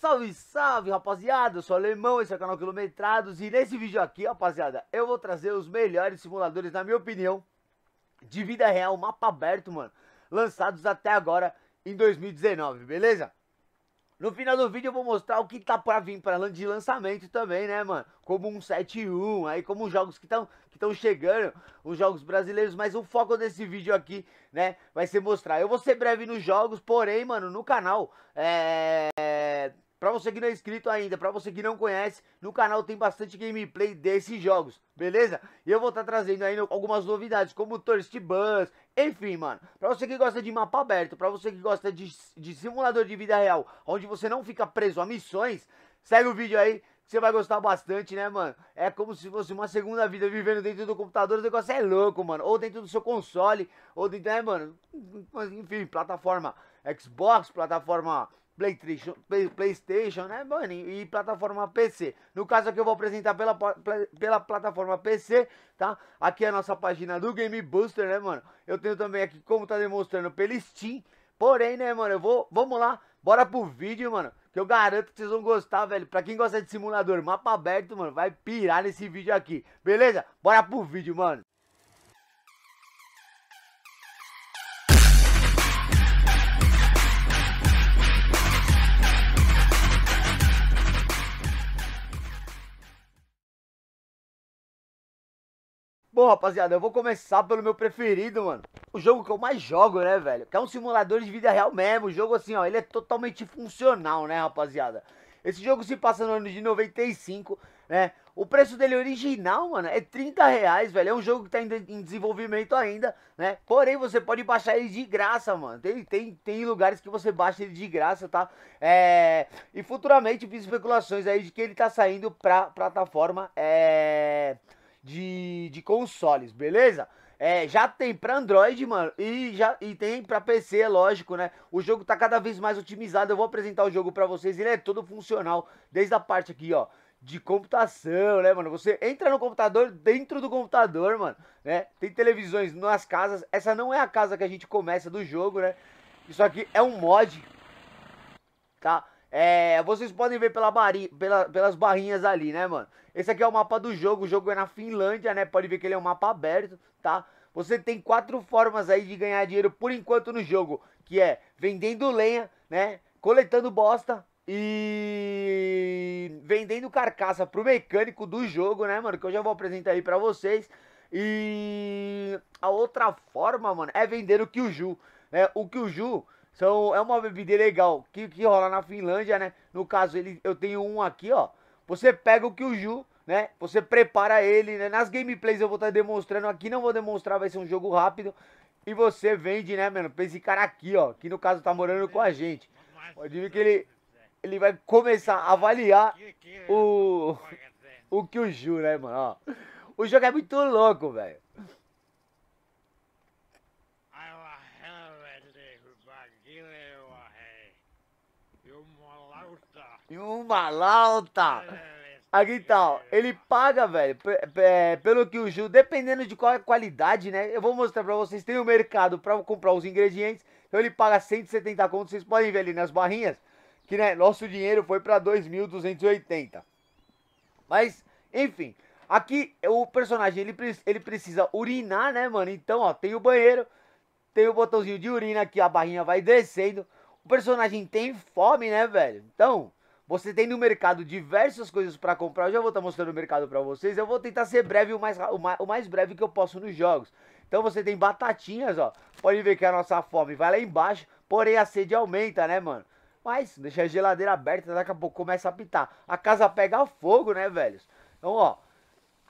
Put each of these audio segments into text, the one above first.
Salve, salve, rapaziada, eu sou o Alemão, esse é o canal Quilometrados E nesse vídeo aqui, rapaziada, eu vou trazer os melhores simuladores, na minha opinião De vida real, mapa aberto, mano Lançados até agora em 2019, beleza? No final do vídeo eu vou mostrar o que tá pra vir pra de lançamento também, né, mano? Como um 7-1, aí como os jogos que estão que chegando, os jogos brasileiros, mas o foco desse vídeo aqui, né, vai ser mostrar. Eu vou ser breve nos jogos, porém, mano, no canal, é Pra você que não é inscrito ainda, pra você que não conhece, no canal tem bastante gameplay desses jogos, beleza? E eu vou estar tá trazendo aí algumas novidades, como Tourist Bus, enfim, mano. Pra você que gosta de mapa aberto, pra você que gosta de, de simulador de vida real, onde você não fica preso a missões, segue o vídeo aí, você vai gostar bastante, né, mano? É como se fosse uma segunda vida vivendo dentro do computador, o negócio é louco, mano. Ou dentro do seu console, ou dentro, né, mano? Enfim, plataforma Xbox, plataforma PlayStation, PlayStation, né, mano? E, plataforma PC. No caso aqui eu vou apresentar pela, pela plataforma PC, tá? Aqui é a nossa página do Game Booster, né, mano? Eu tenho também aqui como tá demonstrando pelo Steam. Porém, né, mano, eu vou, vamos lá, bora pro vídeo, mano. Que eu garanto que vocês vão gostar, velho. Pra quem gosta de simulador, mapa aberto, mano, vai pirar nesse vídeo aqui. Beleza? Bora pro vídeo, mano. Bom, rapaziada, eu vou começar pelo meu preferido, mano. O jogo que eu mais jogo, né, velho? Que é um simulador de vida real mesmo. O jogo, assim, ó, ele é totalmente funcional, né, rapaziada? Esse jogo se passa no ano de 95, né? O preço dele original, mano, é 30 reais, velho. É um jogo que tá em desenvolvimento ainda, né? Porém, você pode baixar ele de graça, mano. Tem, tem, tem lugares que você baixa ele de graça, tá? É... E futuramente fiz especulações aí de que ele tá saindo pra plataforma, é de, de consoles, beleza? É, já tem pra Android, mano, e, já, e tem pra PC, lógico, né? O jogo tá cada vez mais otimizado, eu vou apresentar o jogo pra vocês, ele é todo funcional, desde a parte aqui, ó, de computação, né, mano? Você entra no computador, dentro do computador, mano, né? Tem televisões nas casas, essa não é a casa que a gente começa do jogo, né? Isso aqui é um mod, tá? É, vocês podem ver pela barri, pela, pelas barrinhas ali, né, mano? Esse aqui é o mapa do jogo, o jogo é na Finlândia, né? Pode ver que ele é um mapa aberto, tá? Você tem quatro formas aí de ganhar dinheiro por enquanto no jogo, que é vendendo lenha, né? Coletando bosta e vendendo carcaça pro mecânico do jogo, né, mano? Que eu já vou apresentar aí pra vocês. E a outra forma, mano, é vender o Kyuju, né? O Kyuju são, é uma bebida legal que, que rola na Finlândia, né? No caso, ele, eu tenho um aqui, ó. Você pega o Kyuju, né? Você prepara ele, né? Nas gameplays eu vou estar tá demonstrando. Aqui não vou demonstrar, vai ser um jogo rápido. E você vende, né, mano? Pra esse cara aqui, ó. Que no caso tá morando com a gente. Pode ver que ele, ele vai começar a avaliar o, o Kyuju, né, mano? Ó. O jogo é muito louco, velho. E uma lauta. Aqui tal, ele paga, velho, pelo que o Ju, dependendo de qual é a qualidade, né? Eu vou mostrar pra vocês, tem o um mercado pra comprar os ingredientes. Então ele paga 170 contos, vocês podem ver ali nas barrinhas, que né, nosso dinheiro foi pra 2.280. Mas, enfim, aqui o personagem, ele, ele precisa urinar, né, mano? Então, ó, tem o banheiro, tem o botãozinho de urina aqui, a barrinha vai descendo. O personagem tem fome, né, velho? Então, você tem no mercado diversas coisas para comprar. Eu já vou estar tá mostrando o mercado para vocês. Eu vou tentar ser breve o mais, o mais, breve que eu posso nos jogos. Então você tem batatinhas, ó. Pode ver que a nossa fome vai lá embaixo. Porém a sede aumenta, né, mano? Mas deixa a geladeira aberta, daqui a pouco começa a pitar. A casa pega fogo, né, velhos? Então, ó.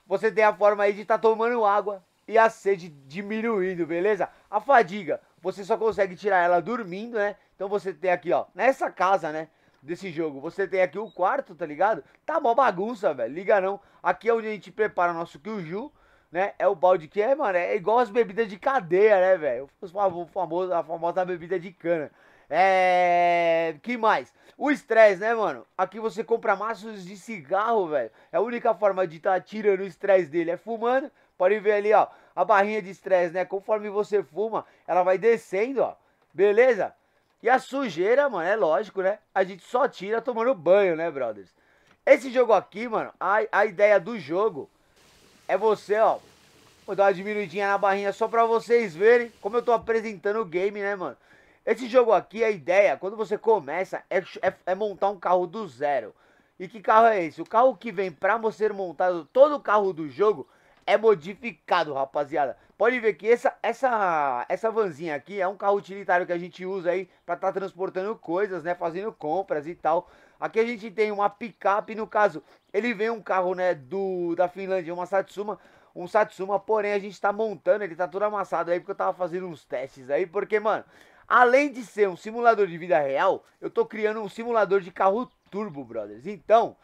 Você tem a forma aí de estar tá tomando água e a sede diminuindo, beleza? A fadiga, você só consegue tirar ela dormindo, né? Então você tem aqui, ó, nessa casa, né? Desse jogo. Você tem aqui o quarto, tá ligado? Tá mó bagunça, velho. Liga não. Aqui é onde a gente prepara nosso Kyuju, né? É o balde que é, mano. É igual as bebidas de cadeia, né, velho? Famoso, a famosa bebida de cana. É. Que mais? O estresse, né, mano? Aqui você compra maços de cigarro, velho. É a única forma de estar tá tirando o estresse dele é fumando. Pode ver ali, ó. A barrinha de estresse, né? Conforme você fuma, ela vai descendo, ó. Beleza? E a sujeira, mano, é lógico, né? A gente só tira tomando banho, né, brothers? Esse jogo aqui, mano, a, a ideia do jogo é você, ó. Vou dar uma diminuidinha na barrinha só pra vocês verem como eu tô apresentando o game, né, mano? Esse jogo aqui, a ideia, quando você começa, é, é, é montar um carro do zero. E que carro é esse? O carro que vem pra você montado, todo o carro do jogo é modificado, rapaziada. Pode ver que essa, essa, essa vanzinha aqui é um carro utilitário que a gente usa aí pra estar tá transportando coisas, né? Fazendo compras e tal. Aqui a gente tem uma picape, no caso, ele vem um carro, né, do, da Finlândia, uma Satsuma, um Satsuma, porém a gente tá montando, ele tá todo amassado aí, porque eu tava fazendo uns testes aí, porque, mano, além de ser um simulador de vida real, eu tô criando um simulador de carro turbo, brothers. Então,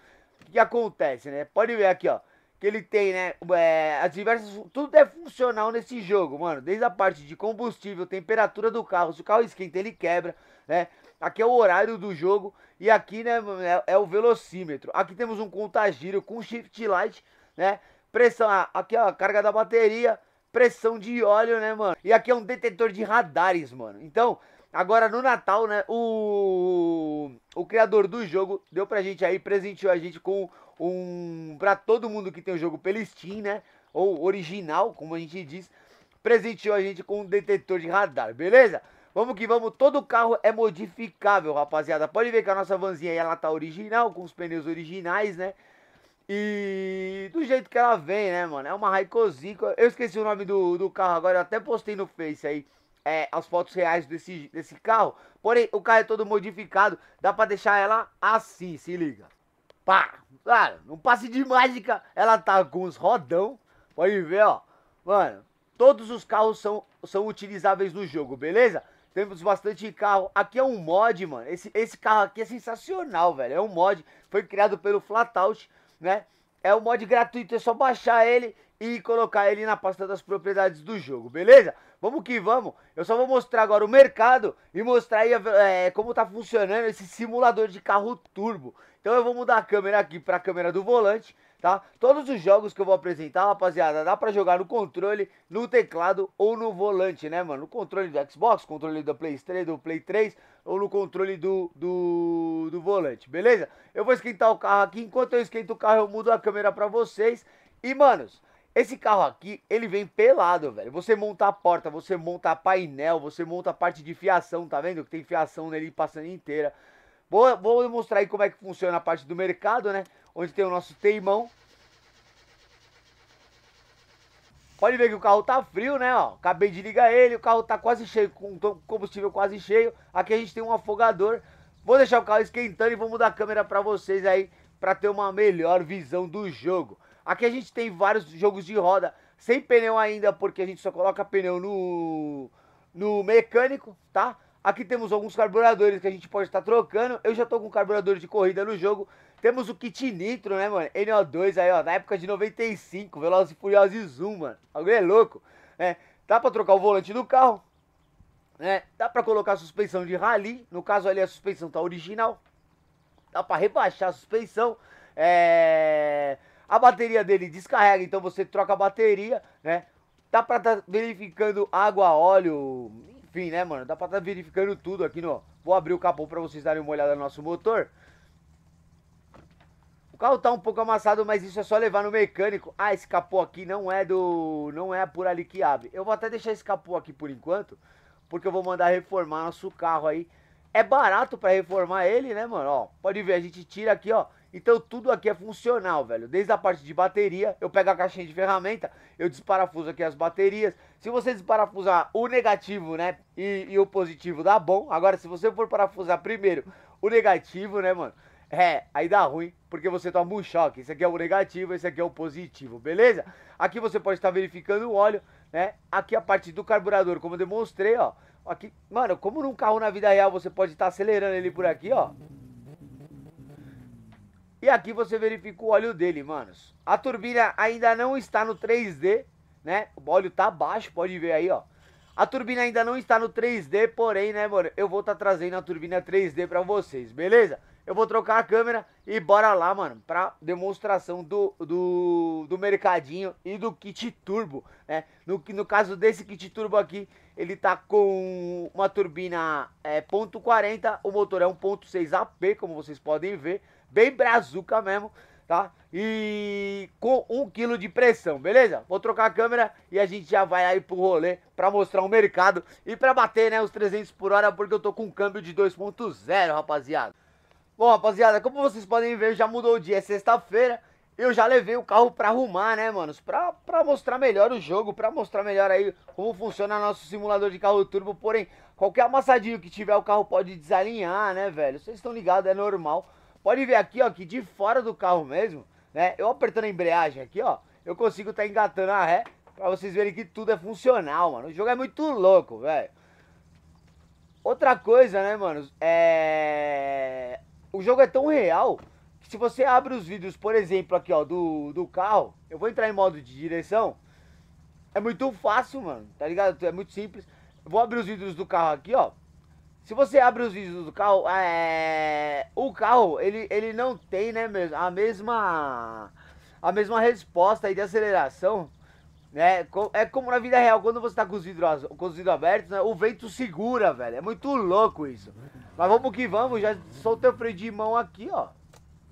o que acontece, né? Pode ver aqui, ó, que ele tem, né, é, as diversas, tudo é funcional nesse jogo, mano, desde a parte de combustível, temperatura do carro, se o carro esquenta, ele quebra, né, aqui é o horário do jogo, e aqui, né, é, é o velocímetro. Aqui temos um contagiro com shift light, né? Pressão, ah, aqui ó, carga da bateria, pressão de óleo, né, mano? E aqui é um detetor de radares, mano. Então, agora no Natal, né, o o criador do jogo deu pra gente aí, presenteou a gente com um pra todo mundo que tem o jogo pelo Steam, né? Ou original, como a gente diz, presenteou a gente com um detetor de radar, beleza? Vamos que vamos, todo carro é modificável, rapaziada. Pode ver que a nossa vanzinha aí, ela tá original, com os pneus originais, né? E do jeito que ela vem, né, mano? É uma Raikkonen. Eu esqueci o nome do, do carro agora, eu até postei no Face aí. É, as fotos reais desse, desse carro. Porém, o carro é todo modificado. Dá pra deixar ela assim, se liga. Pá! Cara, no passe de mágica, ela tá com os rodão. Pode ver, ó. Mano, todos os carros são, são utilizáveis no jogo, beleza? Temos bastante carro. Aqui é um mod, mano. Esse, esse carro aqui é sensacional, velho. É um mod. Foi criado pelo Flatout, né? É um mod gratuito. É só baixar ele e colocar ele na pasta das propriedades do jogo, beleza? Vamos que vamos. Eu só vou mostrar agora o mercado e mostrar aí é, como tá funcionando esse simulador de carro turbo. Então eu vou mudar a câmera aqui para a câmera do volante tá? Todos os jogos que eu vou apresentar, rapaziada, dá pra jogar no controle, no teclado ou no volante, né, mano? No controle do Xbox, controle do Play 3, do Play 3 ou no controle do, do, do volante, beleza? Eu vou esquentar o carro aqui, enquanto eu esquento o carro eu mudo a câmera pra vocês. E, manos, esse carro aqui, ele vem pelado, velho. Você monta a porta, você monta painel, você monta a parte de fiação, tá vendo? Que tem fiação nele passando inteira. Vou, vou mostrar aí como é que funciona a parte do mercado, né? Onde tem o nosso teimão. Pode ver que o carro tá frio, né? Ó, acabei de ligar ele, o carro tá quase cheio, com combustível quase cheio. Aqui a gente tem um afogador. Vou deixar o carro esquentando e vou mudar a câmera pra vocês aí, pra ter uma melhor visão do jogo. Aqui a gente tem vários jogos de roda, sem pneu ainda, porque a gente só coloca pneu no, no mecânico, tá? Aqui temos alguns carburadores que a gente pode estar tá trocando. Eu já tô com carburador de corrida no jogo. Temos o kit nitro, né, mano? NO2 aí, ó, na época de 95, Velozes e Furiosos Zoom, mano. Alguém é louco, né? Dá pra trocar o volante do carro, né? Dá pra colocar a suspensão de rally. No caso ali a suspensão tá original. Dá pra rebaixar a suspensão. É... A bateria dele descarrega, então você troca a bateria, né? Dá pra tá verificando água, óleo, enfim, né, mano? Dá pra tá verificando tudo aqui no... Vou abrir o capô pra vocês darem uma olhada no nosso motor. O carro tá um pouco amassado, mas isso é só levar no mecânico. Ah, esse capô aqui não é do... Não é por ali que abre. Eu vou até deixar esse capô aqui por enquanto. Porque eu vou mandar reformar nosso carro aí. É barato pra reformar ele, né, mano? Ó, pode ver, a gente tira aqui, ó. Então tudo aqui é funcional, velho. Desde a parte de bateria, eu pego a caixinha de ferramenta, eu desparafuso aqui as baterias. Se você desparafusar o negativo, né, e, e o positivo, dá bom. Agora, se você for parafusar primeiro o negativo, né, mano, é, aí dá ruim, porque você toma um choque. Esse aqui é o negativo, esse aqui é o positivo, beleza? Aqui você pode estar verificando o óleo, né? Aqui a parte do carburador, como eu demonstrei, ó. Aqui, mano, como num carro na vida real você pode estar acelerando ele por aqui, ó. E aqui você verifica o óleo dele, manos. A turbina ainda não está no 3D, né? O óleo tá baixo, pode ver aí, ó. A turbina ainda não está no 3D, porém, né, mano, eu vou estar tá trazendo a turbina 3D pra vocês, beleza? eu vou trocar a câmera e bora lá, mano, pra demonstração do, do, do mercadinho e do kit turbo, né? No, no caso desse kit turbo aqui, ele tá com uma turbina é, ponto .40, o motor é 1.6 AP, como vocês podem ver, bem brazuca mesmo, tá? E com 1 kg de pressão, beleza? Vou trocar a câmera e a gente já vai aí pro rolê pra mostrar o mercado e pra bater, né, os 300 por hora, porque eu tô com um câmbio de 2.0, rapaziada. Bom, rapaziada, como vocês podem ver, já mudou o dia, é sexta-feira. Eu já levei o carro pra arrumar, né, manos? Pra, pra mostrar melhor o jogo, pra mostrar melhor aí como funciona nosso simulador de carro turbo. Porém, qualquer amassadinho que tiver, o carro pode desalinhar, né, velho? Vocês estão ligados, é normal. Pode ver aqui, ó, que de fora do carro mesmo, né? Eu apertando a embreagem aqui, ó, eu consigo estar tá engatando a ré pra vocês verem que tudo é funcional, mano. O jogo é muito louco, velho. Outra coisa, né, mano, é o jogo é tão real que se você abre os vídeos, por exemplo, aqui, ó, do, do carro, eu vou entrar em modo de direção, é muito fácil, mano, tá ligado? É muito simples. Vou abrir os vídeos do carro aqui, ó. Se você abre os vídeos do carro, é... o carro, ele, ele não tem, né, mesmo, a mesma a mesma resposta aí de aceleração, né? É como na vida real, quando você tá com os vidros, com os vidros abertos, né, o vento segura, velho. É muito louco isso. Mas vamos que vamos, já soltei o freio de mão aqui, ó.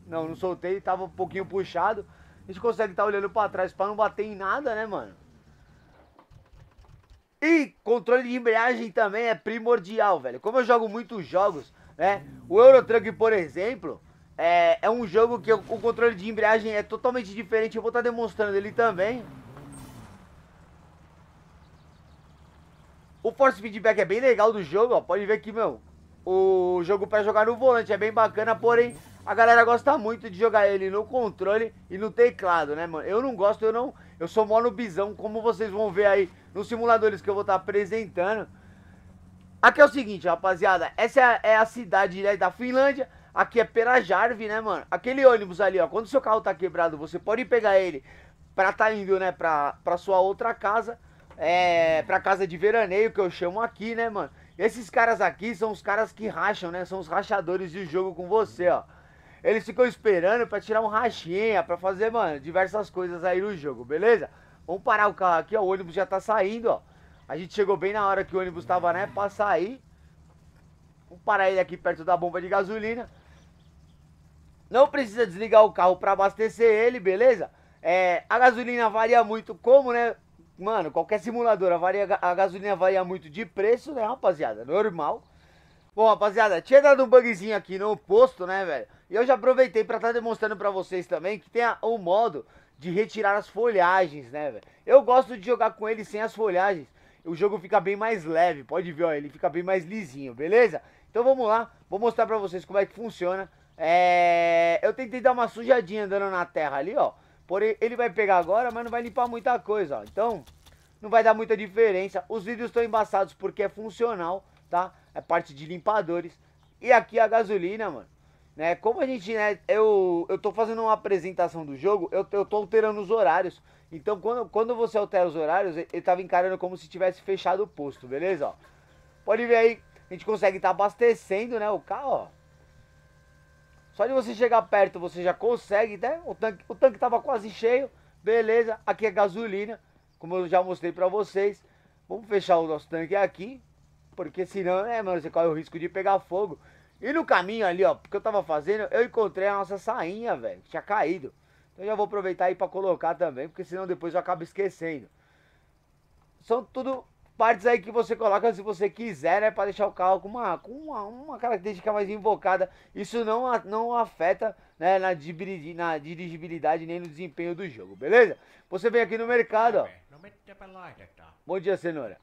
Não, não soltei, tava um pouquinho puxado. A gente consegue estar tá olhando pra trás pra não bater em nada, né, mano? E controle de embreagem também é primordial, velho. Como eu jogo muitos jogos, né? O Euro Truck, por exemplo, é, é um jogo que o controle de embreagem é totalmente diferente. Eu vou estar tá demonstrando ele também. O force feedback é bem legal do jogo, ó. Pode ver que, meu, o jogo para jogar no volante. É bem bacana, porém a galera gosta muito de jogar ele no controle e no teclado, né, mano? Eu não gosto, eu não. Eu sou monobisão, como vocês vão ver aí nos simuladores que eu vou estar tá apresentando. Aqui é o seguinte, rapaziada. Essa é a, é a cidade né, da Finlândia. Aqui é Perajarvi, né, mano? Aquele ônibus ali, ó. Quando seu carro tá quebrado, você pode pegar ele pra tá indo, né, pra, pra sua outra casa. É, pra casa de veraneio, que eu chamo aqui, né, mano? Esses caras aqui são os caras que racham, né? São os rachadores de jogo com você, ó. Eles ficam esperando pra tirar um rachinha, pra fazer, mano, diversas coisas aí no jogo, beleza? Vamos parar o carro aqui, ó. O ônibus já tá saindo, ó. A gente chegou bem na hora que o ônibus tava, né, pra sair. Vamos parar ele aqui perto da bomba de gasolina. Não precisa desligar o carro pra abastecer ele, beleza? É, a gasolina varia muito, como, né? Mano, qualquer simuladora, varia, a gasolina varia muito de preço, né, rapaziada? Normal. Bom, rapaziada, tinha dado um bugzinho aqui no posto, né, velho? E eu já aproveitei pra estar tá demonstrando pra vocês também que tem o modo de retirar as folhagens, né, velho? Eu gosto de jogar com ele sem as folhagens. O jogo fica bem mais leve, pode ver, ó, ele fica bem mais lisinho, beleza? Então vamos lá, vou mostrar pra vocês como é que funciona. É... Eu tentei dar uma sujadinha andando na terra ali, ó. Porém, ele vai pegar agora, mas não vai limpar muita coisa, ó. Então, não vai dar muita diferença. Os vídeos estão embaçados porque é funcional, tá? É parte de limpadores. E aqui a gasolina, mano. Né? Como a gente, né, eu, eu tô fazendo uma apresentação do jogo, eu, eu tô alterando os horários. Então, quando, quando você altera os horários, ele, tava encarando como se tivesse fechado o posto, beleza? Ó. Pode ver aí, a gente consegue estar tá abastecendo, né, o carro, ó. Só de você chegar perto, você já consegue, né? O tanque, o tanque tava quase cheio. Beleza, aqui é gasolina, como eu já mostrei pra vocês. Vamos fechar o nosso tanque aqui, porque senão, né, mano, você corre o risco de pegar fogo. E no caminho ali, ó, porque eu tava fazendo, eu encontrei a nossa sainha, velho, que tinha caído. Então já vou aproveitar aí pra colocar também, porque senão depois eu acabo esquecendo. São tudo partes aí que você coloca se você quiser, né? Pra deixar o carro com uma, com uma, uma característica mais invocada. Isso não, não afeta né, na, na dirigibilidade nem no desempenho do jogo, beleza? Você vem aqui no mercado, ó. Bom dia, cenoura.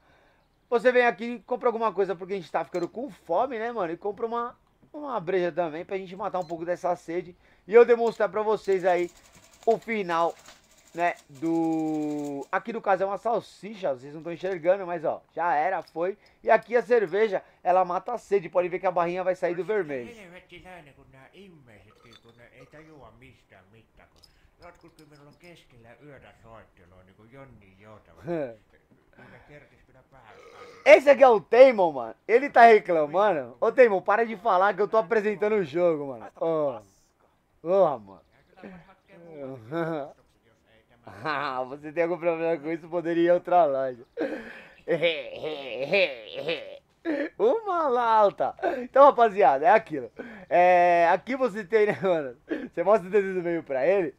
Você vem aqui, compra alguma coisa porque a gente tá ficando com fome, né, mano? E compra uma, uma breja também pra gente matar um pouco dessa sede. E eu demonstrar pra vocês aí o final né, do... Aqui no caso é uma salsicha, vocês não estão enxergando, mas ó, já era, foi. E aqui a cerveja, ela mata a sede, pode ver que a barrinha vai sair do vermelho. Esse aqui é o Teimon, mano. Ele tá reclamando. Ô, Teimon, para de falar que eu tô apresentando o jogo, mano. Ô, oh. mano. Ah, você tem algum problema com isso? Poderia ir outra loja. Uma lauta. Então, rapaziada, é aquilo. É, aqui você tem, né, mano? Você mostra o dedo do meio pra ele,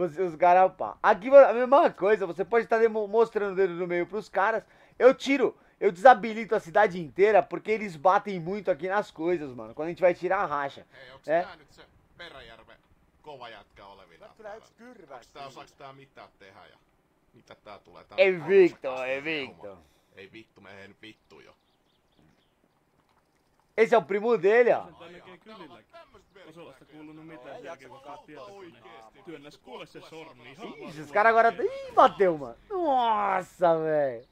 você, os caras, pá. Aqui a mesma coisa, você pode estar mostrando o dedo do meio pros caras. Eu tiro, eu desabilito a cidade inteira porque eles batem muito aqui nas coisas, mano. Quando a gente vai tirar a racha. É, kova jätkä olevina. Kyllä yksi kyrväs. Tää osaaks tää mitä tehdä ja mitä tää tulee? Tää ei vittu, ei vittu. Ei vittu, me en vittu jo. Esse é o primo dele, ó. Kuulunut mitään sen jälkeen, kun Työnnäs kuule se sormi. Os caras agora... Ih, bateu, mano. Nossa, velho.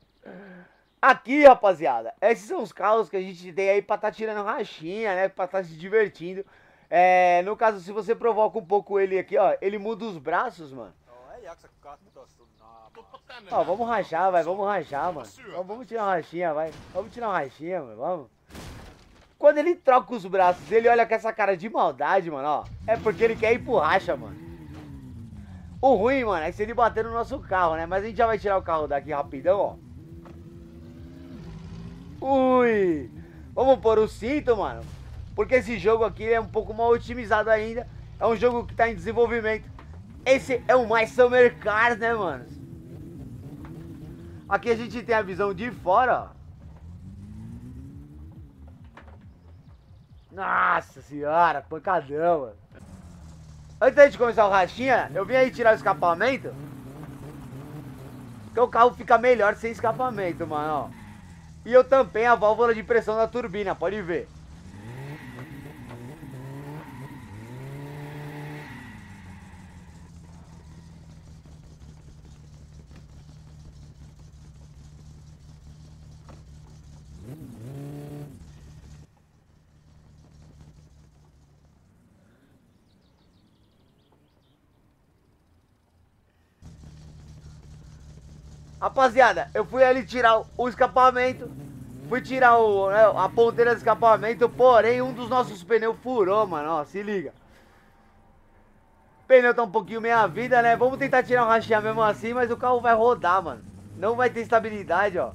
Aqui, rapaziada, esses são os carros que a gente tem aí pra tá tirando rachinha, né? Pra tá se divertindo. É, no caso, se você provoca um pouco ele aqui, ó, ele muda os braços, mano. Ó, vamos rachar, vai, vamos rachar, mano. Ó, vamos tirar uma rachinha, vai. Vamos tirar uma rachinha, mano, vamos. Quando ele troca os braços, ele olha com essa cara de maldade, mano, ó. É porque ele quer ir pro racha, mano. O ruim, mano, é se ele bater no nosso carro, né? Mas a gente já vai tirar o carro daqui rapidão, ó. Ui! Vamos pôr o cinto, mano. Porque esse jogo aqui é um pouco mal otimizado ainda. É um jogo que está em desenvolvimento. Esse é o mais Summer Cars, né, mano? Aqui a gente tem a visão de fora, ó. Nossa senhora, pancadão, mano. Antes de começar o rachinha, eu vim aí tirar o escapamento. Porque o carro fica melhor sem escapamento, mano. E eu tampei a válvula de pressão da turbina, pode ver. Rapaziada, eu fui ali tirar o escapamento. Fui tirar o, né, a ponteira do escapamento, porém um dos nossos pneus furou, mano. Ó, se liga. O pneu tá um pouquinho meia vida, né? Vamos tentar tirar um rachinha mesmo assim, mas o carro vai rodar, mano. Não vai ter estabilidade, ó.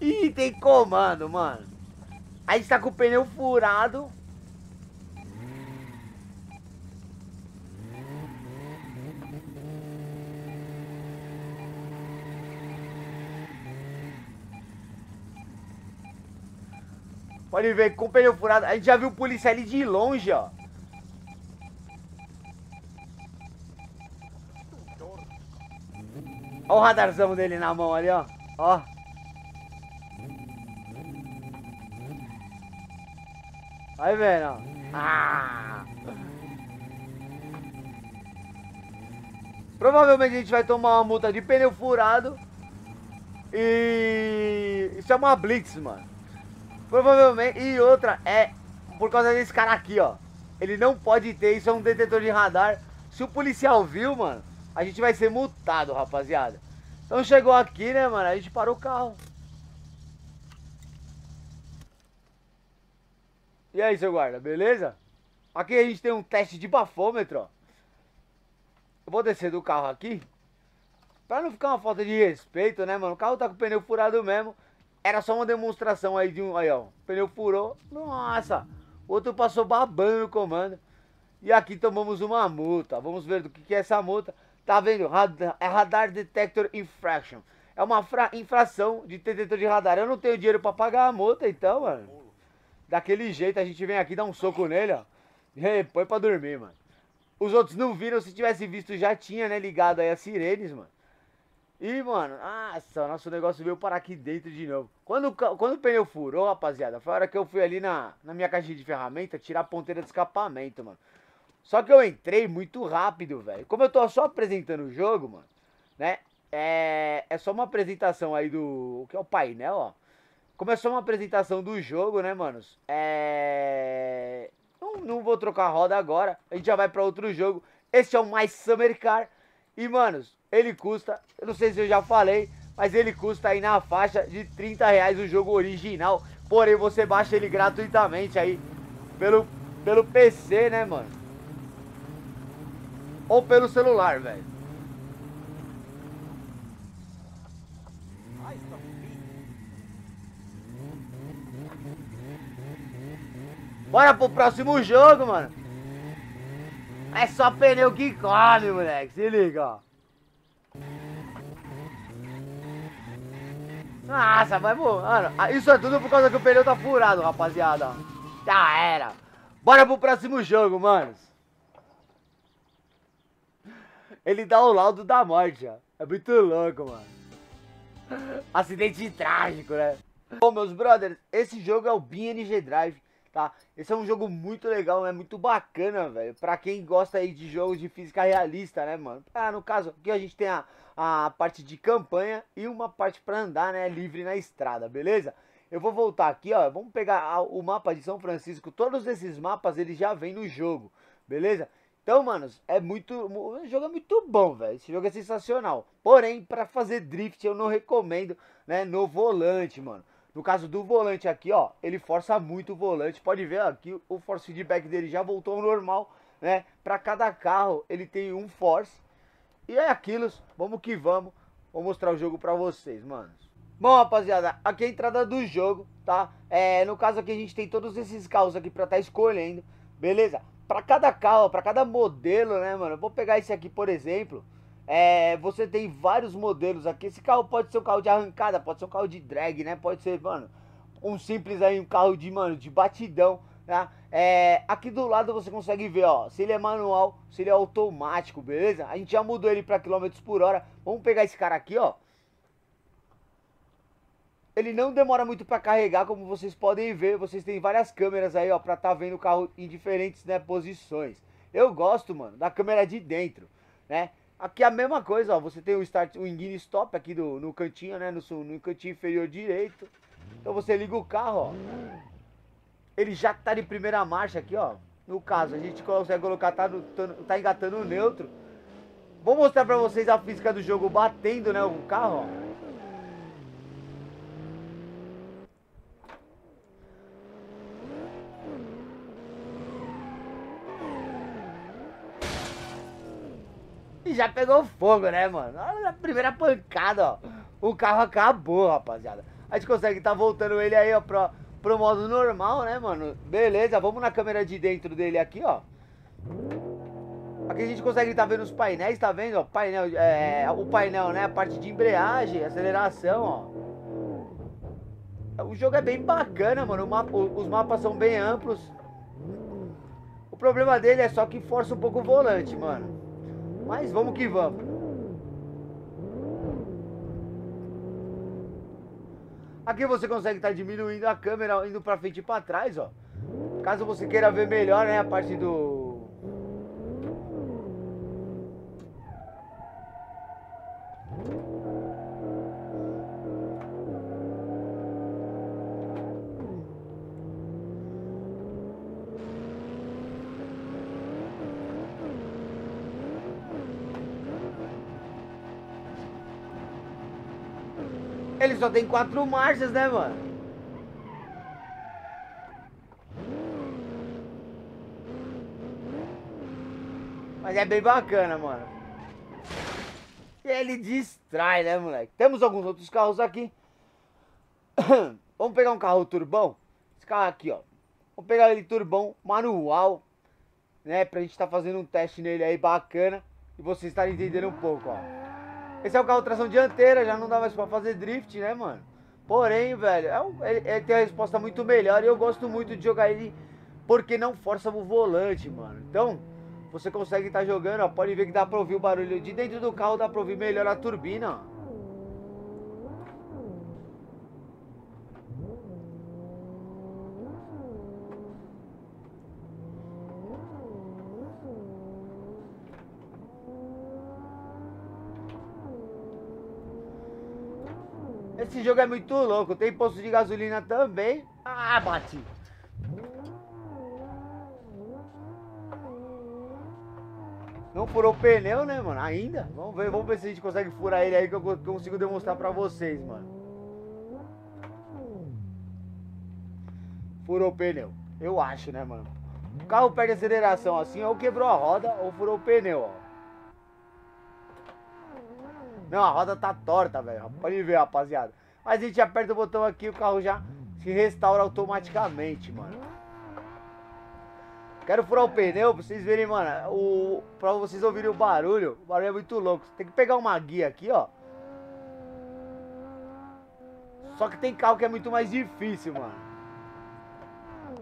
Ih, tem comando, mano. Aí está com o pneu furado. Pode ver, com o pneu furado. A gente já viu o policial ali de longe, ó. Olha o radarzão dele na mão ali, ó. Ó. Vai vendo, ó. Ah. Provavelmente a gente vai tomar uma multa de pneu furado. E isso é uma blitz, mano. Provavelmente. E outra é por causa desse cara aqui, ó. Ele não pode ter, isso é um detetor de radar. Se o policial viu, mano, a gente vai ser multado, rapaziada. Então chegou aqui, né, mano? A gente parou o carro. E aí, seu guarda, beleza? Aqui a gente tem um teste de bafômetro, ó. Eu vou descer do carro aqui. Pra não ficar uma falta de respeito, né, mano? O carro tá com o pneu furado mesmo. Era só uma demonstração aí de um. Aí, ó. O pneu furou. Nossa! O outro passou babando no comando. E aqui tomamos uma multa. Vamos ver do que, que é essa multa. Tá vendo? Radar, é Radar Detector Infraction. É uma infração de detetor de radar. Eu não tenho dinheiro pra pagar a multa, então, mano. Daquele jeito a gente vem aqui dar um soco nele, ó. E põe pra dormir, mano. Os outros não viram. Se tivesse visto, já tinha, né? Ligado aí as sirenes, mano. E, mano, nossa, nosso negócio veio parar aqui dentro de novo. Quando, quando o pneu furou, rapaziada, foi a hora que eu fui ali na, na minha caixinha de ferramenta tirar a ponteira de escapamento, mano. Só que eu entrei muito rápido, velho. Como eu tô só apresentando o jogo, mano, né? É, é só uma apresentação aí do... O que é o painel, ó. Como é só uma apresentação do jogo, né, manos? É... Não, não vou trocar a roda agora. A gente já vai pra outro jogo. Esse é o mais Summer Car. E, manos, ele custa, eu não sei se eu já falei, mas ele custa aí na faixa de 30 reais o jogo original. Porém, você baixa ele gratuitamente aí pelo, pelo PC, né, mano? Ou pelo celular, velho. Bora pro próximo jogo, mano. É só pneu que come, moleque. Se liga, ó. Nossa, mas, mano, isso é tudo por causa que o pneu tá furado, rapaziada. Já era. Bora pro próximo jogo, manos. Ele dá o laudo da morte, ó. É muito louco, mano. Acidente trágico, né? Bom, meus brothers, esse jogo é o BNG Drive tá? Esse é um jogo muito legal, é muito bacana, velho. Pra quem gosta aí de jogos de física realista, né, mano? Ah, no caso, aqui a gente tem a, a parte de campanha e uma parte pra andar, né, livre na estrada, beleza? Eu vou voltar aqui, ó, vamos pegar o mapa de São Francisco. Todos esses mapas, eles já vêm no jogo, beleza? Então, manos, é muito. O jogo é muito bom, velho. Esse jogo é sensacional. Porém, para fazer drift, eu não recomendo, né? No volante, mano. No caso do volante aqui, ó, ele força muito o volante. Pode ver aqui o force feedback dele já voltou ao normal, né? Para cada carro ele tem um force. E é aquilo, vamos que vamos. Vou mostrar o jogo para vocês, mano. Bom, rapaziada, aqui é a entrada do jogo, tá? É, no caso aqui a gente tem todos esses carros aqui para estar tá escolhendo, beleza? Para cada carro, para cada modelo, né, mano? Eu vou pegar esse aqui, por exemplo. É, você tem vários modelos aqui. Esse carro pode ser um carro de arrancada, pode ser um carro de drag, né? Pode ser, mano, um simples aí, um carro de, mano, de batidão, tá? É, aqui do lado você consegue ver, ó, se ele é manual, se ele é automático, beleza? A gente já mudou ele para quilômetros por hora. Vamos pegar esse cara aqui, ó. Ele não demora muito para carregar, como vocês podem ver. Vocês têm várias câmeras aí, ó, para tá vendo o carro em diferentes, né, posições. Eu gosto, mano, da câmera de dentro, né? Aqui é a mesma coisa, ó. Você tem o start, o engine stop aqui do, no cantinho, né? No, no cantinho inferior direito. Então você liga o carro, ó. Ele já tá de primeira marcha aqui, ó. No caso, a gente consegue colocar, tá, no, tá engatando o neutro. Vou mostrar pra vocês a física do jogo batendo, né? O carro, ó. E já pegou fogo, né, mano? Olha a primeira pancada, ó. O carro acabou, rapaziada. A gente consegue tá voltando ele aí, ó, pro, pro modo normal, né, mano? Beleza, vamos na câmera de dentro dele aqui, ó. Aqui a gente consegue tá vendo os painéis, tá vendo? Ó, painel, é, o painel, né? A parte de embreagem, aceleração, ó. O jogo é bem bacana, mano. Mapa, os mapas são bem amplos. O problema dele é só que força um pouco o volante, mano. Mas vamos que vamos. Aqui você consegue estar tá diminuindo a câmera, indo para frente e para trás, ó. Caso você queira ver melhor, né, a parte do Ele só tem quatro marchas, né, mano? Mas é bem bacana, mano. E ele distrai, né, moleque? Temos alguns outros carros aqui. Vamos pegar um carro turbão. Esse carro aqui, ó. Vamos pegar ele turbão, manual. Né, pra gente tá fazendo um teste nele aí bacana. E vocês estarem entendendo um pouco, ó. Esse é o carro tração dianteira, já não dá mais pra fazer drift, né, mano? Porém, velho, é um, ele, ele, tem a resposta muito melhor e eu gosto muito de jogar ele porque não força o volante, mano. Então, você consegue estar tá jogando, ó, pode ver que dá pra ouvir o barulho de dentro do carro, dá pra ouvir melhor a turbina, ó. Esse jogo é muito louco. Tem posto de gasolina também. Ah, bati. Não furou o pneu, né, mano? Ainda? Vamos ver, vamos ver se a gente consegue furar ele aí que eu consigo demonstrar pra vocês, mano. Furou o pneu. Eu acho, né, mano? O carro perde aceleração assim, ou quebrou a roda ou furou o pneu, ó. Não, a roda tá torta, velho. Pode ver, rapaziada. Mas a gente aperta o botão aqui o carro já se restaura automaticamente, mano. Quero furar o pneu pra vocês verem, mano. O, pra vocês ouvirem o barulho. O barulho é muito louco. Tem que pegar uma guia aqui, ó. Só que tem carro que é muito mais difícil, mano.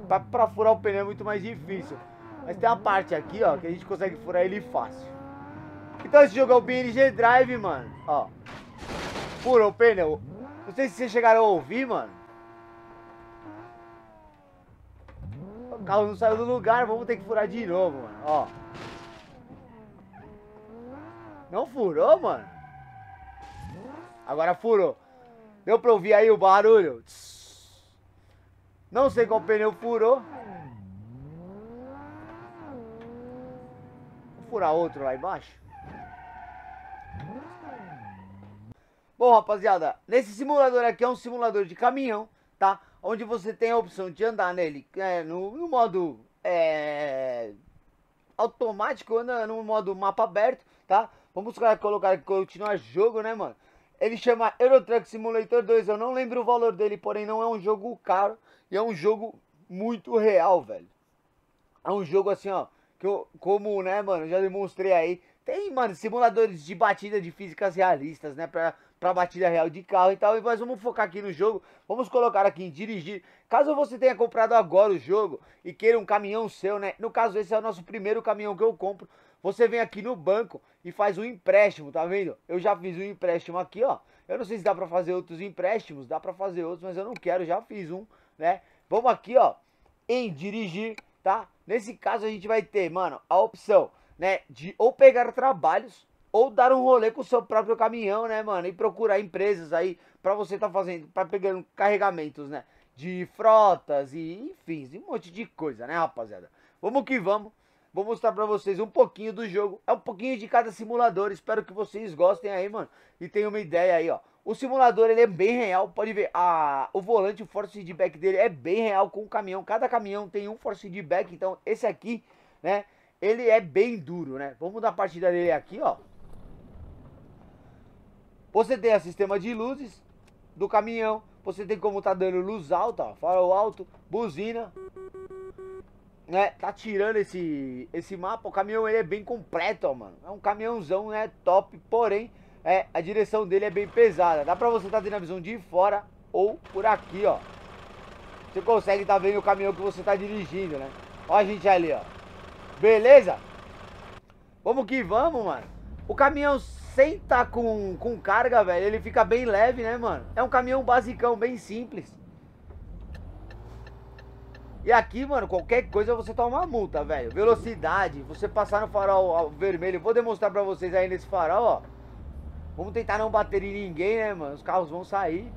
Pra, pra furar o pneu é muito mais difícil. Mas tem uma parte aqui, ó, que a gente consegue furar ele fácil. Então esse jogo é o BNG Drive, mano. Ó. Furou o pneu. Não sei se vocês chegaram a ouvir, mano. O carro não saiu do lugar, vamos ter que furar de novo, mano. Ó. Não furou, mano? Agora furou. Deu pra ouvir aí o barulho? Não sei qual pneu furou. Vou furar outro lá embaixo. Bom, rapaziada, nesse simulador aqui é um simulador de caminhão, tá? Onde você tem a opção de andar nele é, no, no modo é, automático, no modo mapa aberto, tá? Vamos colocar aqui continuar jogo, né, mano? Ele chama Euro Truck Simulator 2, eu não lembro o valor dele, porém não é um jogo caro e é um jogo muito real, velho. É um jogo assim, ó, que eu, como, né, mano, já demonstrei aí, tem, mano, simuladores de batida de físicas realistas, né, pra para batida real de carro e tal. Mas vamos focar aqui no jogo. Vamos colocar aqui em dirigir. Caso você tenha comprado agora o jogo e queira um caminhão seu, né? No caso, esse é o nosso primeiro caminhão que eu compro. Você vem aqui no banco e faz um empréstimo, tá vendo? Eu já fiz um empréstimo aqui, ó. Eu não sei se dá pra fazer outros empréstimos, dá pra fazer outros, mas eu não quero, já fiz um, né? Vamos aqui, ó, em dirigir, tá? Nesse caso a gente vai ter, mano, a opção, né, de ou pegar trabalhos ou dar um rolê com o seu próprio caminhão, né, mano? E procurar empresas aí para você tá fazendo, para pegando carregamentos, né? De frotas e enfim, um monte de coisa, né, rapaziada? Vamos que vamos. Vou mostrar pra vocês um pouquinho do jogo. É um pouquinho de cada simulador. Espero que vocês gostem aí, mano. E tenham uma ideia aí, ó. O simulador, ele é bem real. Pode ver, a, o volante, o force feedback dele é bem real com o caminhão. Cada caminhão tem um force feedback. Então, esse aqui, né, ele é bem duro, né? Vamos dar a partida dele aqui, ó. Você tem o sistema de luzes do caminhão. Você tem como tá dando luz alta, ó, farol alto, buzina. Né, tá tirando esse, esse mapa. O caminhão ele é bem completo, ó, mano. É um caminhãozão, né, top. Porém, é, a direção dele é bem pesada. Dá pra você tá tendo a visão de fora ou por aqui, ó. Você consegue tá vendo o caminhão que você tá dirigindo, né? Ó a gente ali, ó. Beleza? Vamos que vamos, mano. O caminhão sem tá com, com carga, velho, ele fica bem leve, né, mano? É um caminhão basicão, bem simples. E aqui, mano, qualquer coisa você toma uma multa, velho. Velocidade, você passar no farol vermelho. Vou demonstrar pra vocês aí nesse farol, ó. Vamos tentar não bater em ninguém, né, mano? Os carros vão sair.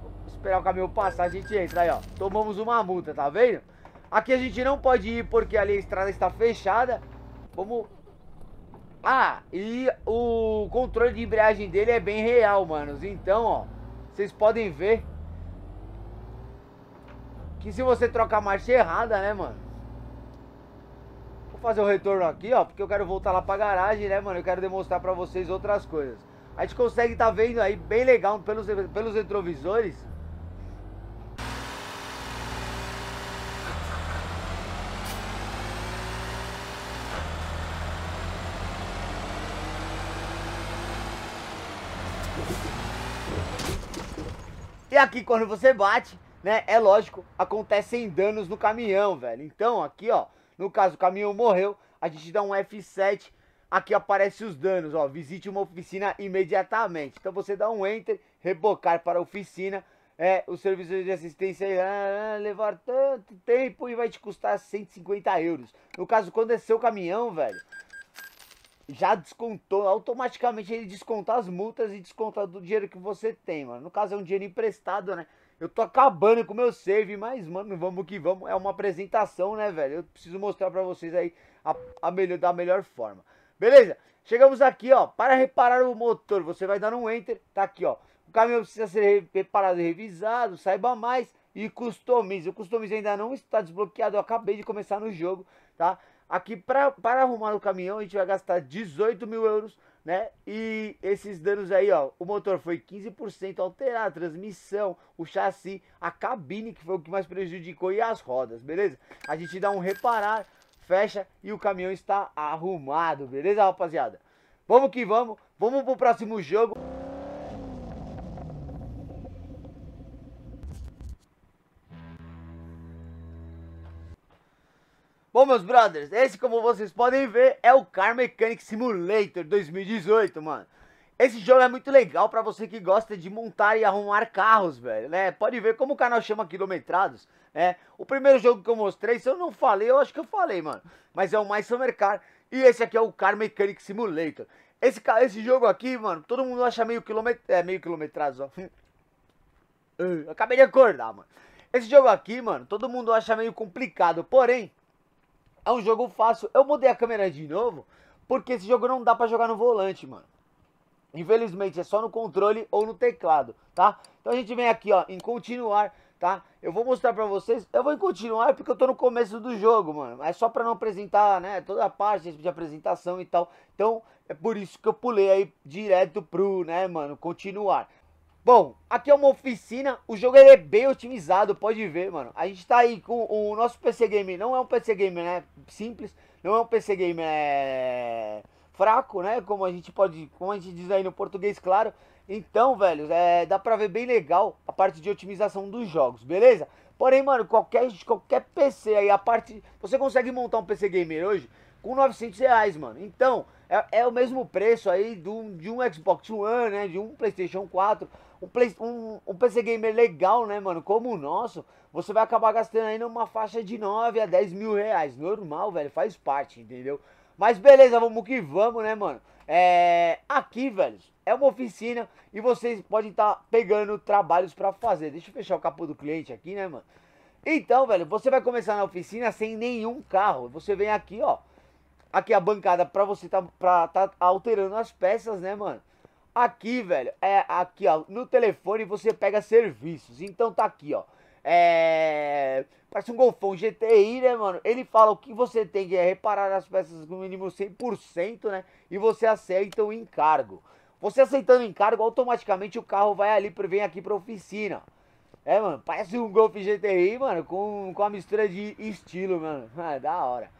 Vou esperar o caminhão passar, a gente entra aí, ó. Tomamos uma multa, tá vendo? Aqui a gente não pode ir porque ali a estrada está fechada. Vamos ah, e o controle de embreagem dele é bem real, manos. Então, ó, vocês podem ver que se você trocar a marcha errada, né, mano? Vou fazer o retorno aqui, ó, porque eu quero voltar lá pra garagem, né, mano? Eu quero demonstrar pra vocês outras coisas. A gente consegue tá vendo aí bem legal pelos, pelos retrovisores aqui quando você bate, né, é lógico, acontecem danos no caminhão, velho. Então aqui, ó, no caso o caminhão morreu, a gente dá um F7, aqui aparece os danos, ó, visite uma oficina imediatamente. Então você dá um Enter, rebocar para a oficina, é, o serviço de assistência ah, ah, levar tanto tempo e vai te custar 150 euros. No caso, quando é seu caminhão, velho, já descontou, automaticamente ele desconta as multas e desconta do dinheiro que você tem, mano. No caso é um dinheiro emprestado, né? Eu tô acabando com o meu save, mas, mano, vamos que vamos. É uma apresentação, né, velho? Eu preciso mostrar pra vocês aí a, a melhor, da melhor forma. Beleza? Chegamos aqui, ó. Para reparar o motor, você vai dar um Enter. Tá aqui, ó. O caminhão precisa ser reparado e revisado. Saiba mais e customize. O customize ainda não está desbloqueado. Eu acabei de começar no jogo, tá? Aqui, pra, para arrumar o caminhão, a gente vai gastar 18 mil euros né? E esses danos aí, ó, o motor foi 15% alterado, a transmissão, o chassi, a cabine que foi o que mais prejudicou e as rodas, beleza? A gente dá um reparar, fecha e o caminhão está arrumado, beleza, rapaziada? Vamos que vamos, vamos pro próximo jogo. Bom, meus brothers, esse, como vocês podem ver, é o Car Mechanic Simulator 2018, mano. Esse jogo é muito legal pra você que gosta de montar e arrumar carros, velho, né? Pode ver como o canal chama quilometrados, né? O primeiro jogo que eu mostrei, se eu não falei, eu acho que eu falei, mano. Mas é o Mais Summer Car. E esse aqui é o Car Mechanic Simulator. Esse, esse jogo aqui, mano, todo mundo acha meio, quilomet é, meio quilometrados, ó. acabei de acordar, mano. Esse jogo aqui, mano, todo mundo acha meio complicado. Porém, é um jogo fácil. Eu mudei a câmera de novo, porque esse jogo não dá pra jogar no volante, mano. Infelizmente, é só no controle ou no teclado, tá? Então a gente vem aqui, ó, em continuar, tá? Eu vou mostrar pra vocês, eu vou em continuar porque eu tô no começo do jogo, mano. É só pra não apresentar, né, toda a parte de apresentação e tal. Então, é por isso que eu pulei aí direto pro, né, mano, continuar. Bom, aqui é uma oficina, o jogo é bem otimizado, pode ver, mano. A gente tá aí com o nosso PC Game, não é um PC Game, né, simples, não é um PC Game é, fraco, né, como a gente pode, como a gente diz aí no português, claro. Então, velho, é, dá pra ver bem legal a parte de otimização dos jogos, beleza? Porém, mano, qualquer, qualquer PC aí, a parte, você consegue montar um PC Gamer hoje com 900 reais, mano. Então, é, é o mesmo preço aí do, de um Xbox One, né, de um Playstation 4 um, play, um, um PC Gamer legal, né, mano, como o nosso, você vai acabar gastando aí numa faixa de 9 a 10 mil reais. Normal, velho, faz parte, entendeu? Mas beleza, vamos que vamos, né, mano? É, aqui, velho, é uma oficina e vocês podem estar tá pegando trabalhos para fazer. Deixa eu fechar o capô do cliente aqui, né, mano? Então, velho, você vai começar na oficina sem nenhum carro. Você vem aqui, ó. Aqui a bancada para você tá, pra tá alterando as peças, né, mano? Aqui, velho, é aqui, ó, no telefone você pega serviços. Então tá aqui, ó. É. Parece um Golfão GTI, né, mano? Ele fala o que você tem que é reparar as peças no mínimo 100%, né? E você aceita o encargo. Você aceitando o encargo, automaticamente o carro vai ali, vem aqui pra oficina. É, mano, parece um Golf GTI, mano, com, com a mistura de estilo, mano. É da hora.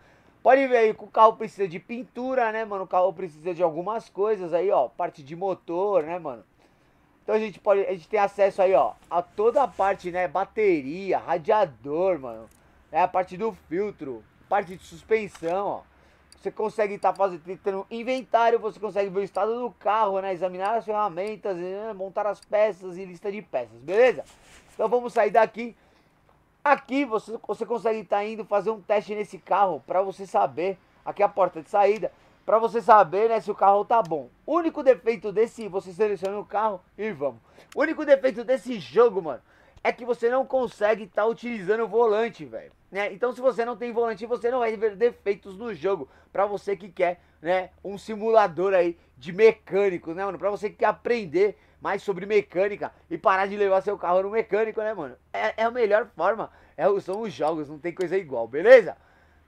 Pode ver aí que o carro precisa de pintura, né, mano? O carro precisa de algumas coisas aí, ó. Parte de motor, né, mano? Então a gente pode, a gente tem acesso aí, ó, a toda a parte, né, bateria, radiador, mano. É a parte do filtro, parte de suspensão, ó. Você consegue estar tá fazendo tendo inventário, você consegue ver o estado do carro, né, examinar as ferramentas, né, montar as peças e lista de peças, beleza? Então vamos sair daqui. Aqui você, você consegue estar tá indo fazer um teste nesse carro para você saber, aqui é a porta de saída, para você saber né, se o carro tá bom. O único defeito desse, você seleciona o carro e vamos. O único defeito desse jogo, mano, é que você não consegue estar tá utilizando o volante, velho. Né? Então se você não tem volante, você não vai ver defeitos no jogo. Para você que quer, né, um simulador aí de mecânico, né, mano? Para você que quer aprender mais sobre mecânica e parar de levar seu carro no mecânico, né, mano? É, é a melhor forma. É, são os jogos, não tem coisa igual, beleza?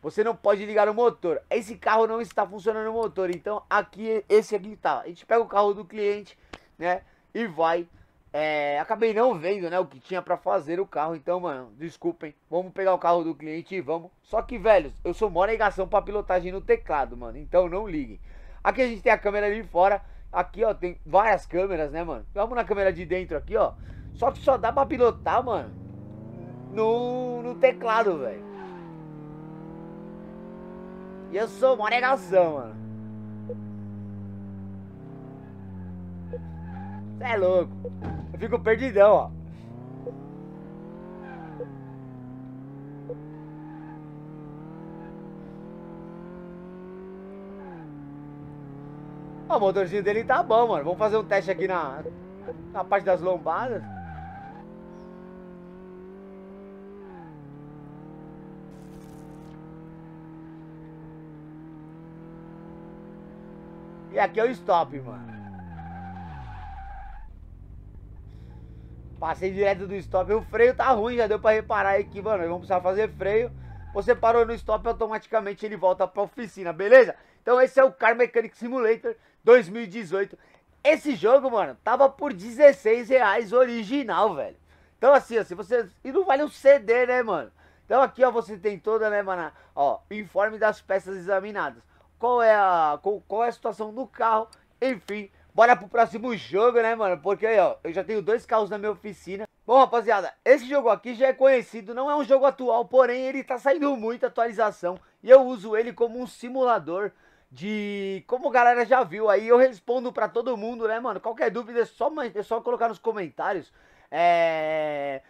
Você não pode ligar o motor. Esse carro não está funcionando o motor. Então aqui, esse aqui tá. A gente pega o carro do cliente, né? E vai. É, acabei não vendo, né? O que tinha pra fazer o carro. Então, mano, desculpem. Vamos pegar o carro do cliente e vamos. Só que, velho, eu sou mó negação pra pilotagem no teclado, mano. Então não liguem. Aqui a gente tem a câmera ali fora. Aqui, ó, tem várias câmeras, né, mano? Vamos na câmera de dentro aqui, ó. Só que só dá pra pilotar, mano, no, no teclado, velho. E eu sou uma negação, mano. Você é louco. Eu fico perdidão, ó. Ó, o motorzinho dele tá bom, mano. Vamos fazer um teste aqui na, na parte das lombadas. E aqui é o stop, mano. Passei direto do stop. O freio tá ruim, já deu pra reparar aí que, mano, vamos precisar fazer freio. Você parou no stop, automaticamente ele volta pra oficina, beleza? Então esse é o Car Mechanic Simulator 2018. Esse jogo, mano, tava por 16 reais original, velho. Então assim, ó, se você... E não vale um CD, né, mano? Então aqui, ó, você tem toda, né, mano, ó, informe das peças examinadas. Qual é a, qual, é a situação do carro, enfim. Bora pro próximo jogo, né, mano? Porque aí, ó, eu já tenho dois carros na minha oficina. Bom, rapaziada, esse jogo aqui já é conhecido, não é um jogo atual, porém ele tá saindo muita atualização. E eu uso ele como um simulador de... Como a galera já viu aí, eu respondo pra todo mundo, né, mano? Qualquer dúvida é só, é só colocar nos comentários. É...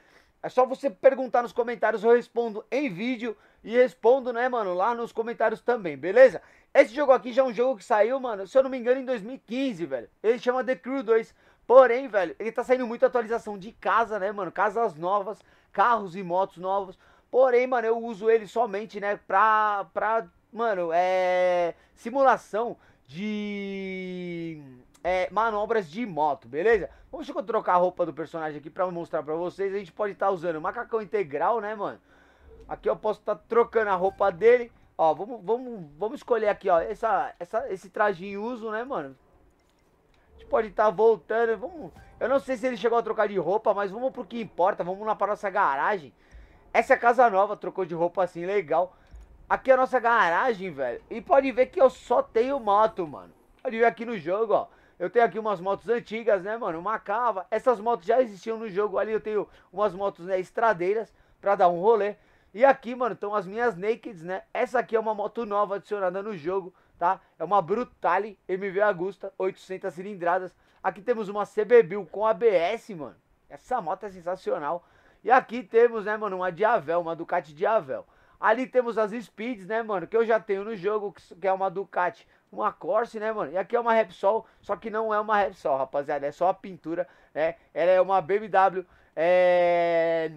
É só você perguntar nos comentários, eu respondo em vídeo e respondo, né, mano, lá nos comentários também, beleza? Esse jogo aqui já é um jogo que saiu, mano, se eu não me engano, em 2015, velho. Ele chama The Crew 2. Porém, velho, ele tá saindo muita atualização de casa, né, mano? Casas novas, carros e motos novos. Porém, mano, eu uso ele somente, né, pra, pra mano, é... Simulação de é, manobras de moto, beleza? Vamos deixa eu trocar a roupa do personagem aqui pra mostrar pra vocês. A gente pode estar tá usando macacão integral, né, mano? Aqui eu posso estar tá trocando a roupa dele. Ó, vamos, vamos, vamos escolher aqui, ó, essa, essa, esse traje em uso, né, mano? A gente pode estar tá voltando, vamos... Eu não sei se ele chegou a trocar de roupa, mas vamos pro que importa. Vamos lá pra nossa garagem. Essa é a casa nova, trocou de roupa assim, legal. Aqui é a nossa garagem, velho. E pode ver que eu só tenho moto, mano. Pode ver aqui no jogo, ó. Eu tenho aqui umas motos antigas, né, mano? Uma cava. Essas motos já existiam no jogo ali. Eu tenho umas motos, né, estradeiras pra dar um rolê. E aqui, mano, estão as minhas Nakeds, né? Essa aqui é uma moto nova adicionada no jogo, tá? É uma Brutale MV Agusta, 800 cilindradas. Aqui temos uma CB Bill com ABS, mano. Essa moto é sensacional. E aqui temos, né, mano, uma Diavel, uma Ducati Diavel. Ali temos as Speeds, né, mano, que eu já tenho no jogo, que é uma Ducati uma Corse, né, mano? E aqui é uma Repsol, só que não é uma Repsol, rapaziada, é só a pintura, né? Ela é uma BMW é...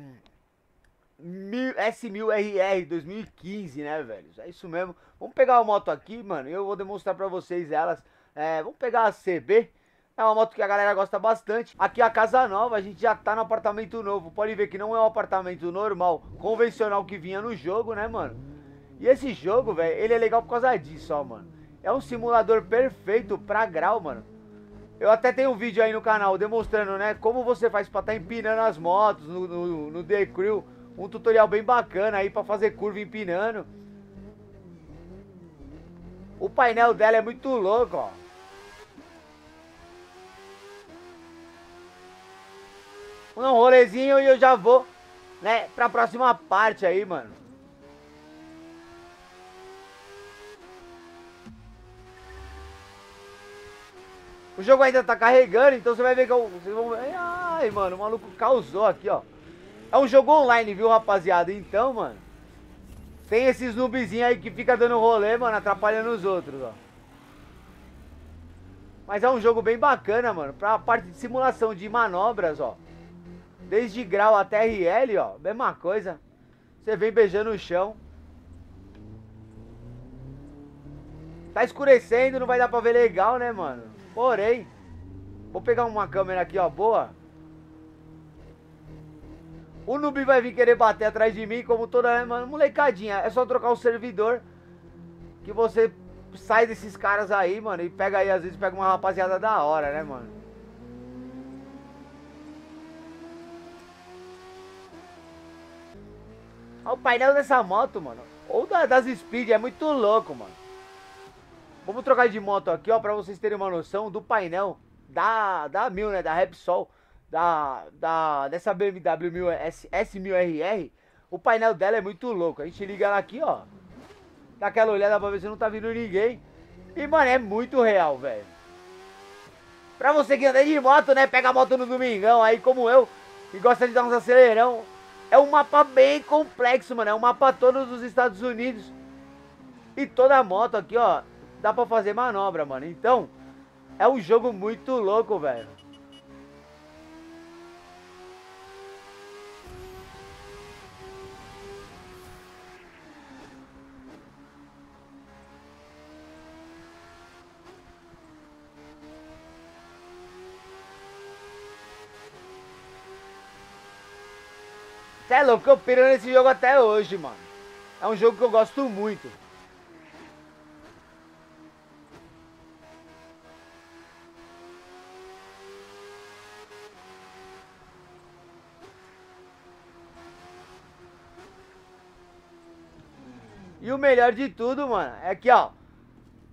S1000RR 2015, né, velho? É isso mesmo. Vamos pegar a moto aqui, mano, eu vou demonstrar pra vocês elas. É, vamos pegar a CB. É uma moto que a galera gosta bastante. Aqui é a casa nova, a gente já tá no apartamento novo. Pode ver que não é um apartamento normal, convencional que vinha no jogo, né, mano? E esse jogo, velho, ele é legal por causa disso, ó, mano. É um simulador perfeito pra grau, mano. Eu até tenho um vídeo aí no canal demonstrando, né, como você faz pra tá empinando as motos no, no, no The Crew. Um tutorial bem bacana aí pra fazer curva empinando. O painel dela é muito louco, ó. Um rolezinho e eu já vou, né, pra próxima parte aí, mano. O jogo ainda tá carregando, então você vai ver que eu... Vocês vão... Ai, mano, o maluco causou aqui, ó. É um jogo online, viu, rapaziada? Então, mano... Tem esses noobzinhos aí que fica dando rolê, mano, atrapalhando os outros, ó. Mas é um jogo bem bacana, mano. Pra parte de simulação de manobras, ó. Desde grau até RL, ó. Mesma coisa. Você vem beijando o chão. Tá escurecendo, não vai dar pra ver legal, né, mano? Porém, vou pegar uma câmera aqui, ó, boa. O noob vai vir querer bater atrás de mim, como toda mano, molecadinha. É só trocar o servidor que você sai desses caras aí, mano, e pega aí, às vezes pega uma rapaziada da hora, né, mano. O painel dessa moto, mano. Ou da, das Speed, é muito louco, mano. Vamos trocar de moto aqui, ó, pra vocês terem uma noção do painel da, da 1000, né, da Repsol, da, da, dessa BMW 1000, S, S1000RR. O painel dela é muito louco. A gente liga ela aqui, ó. Dá aquela olhada pra ver se não tá vindo ninguém. E, mano, é muito real, velho. Pra você que anda de moto, né, pega a moto no domingão aí, como eu, e gosta de dar uns acelerão. É um mapa bem complexo, mano. É um mapa todo dos Estados Unidos. E toda a moto aqui, ó, dá pra fazer manobra, mano. Então, é um jogo muito louco, velho. Você é louco, eu piro nesse jogo até hoje, mano. É um jogo que eu gosto muito. E o melhor de tudo, mano, é que, ó,